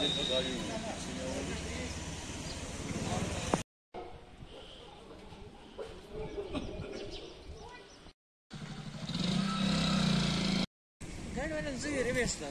开完了，这里没声了。